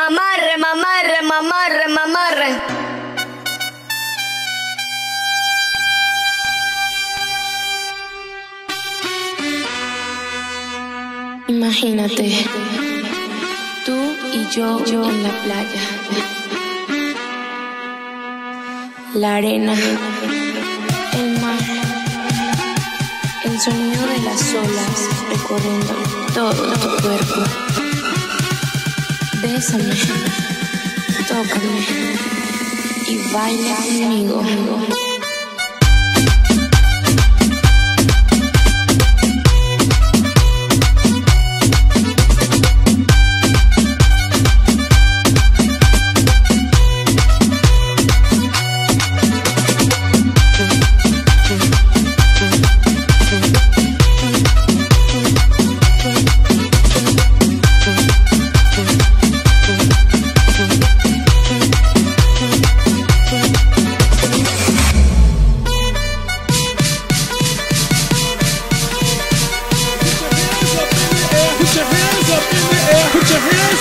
Mamarre, mamarre, mamarre, mamarre. Imagínate, tú y yo, yo en la playa. La arena, el mar, el sonido de las olas recorriendo todo tu cuerpo Bésame, tócame y baila conmigo.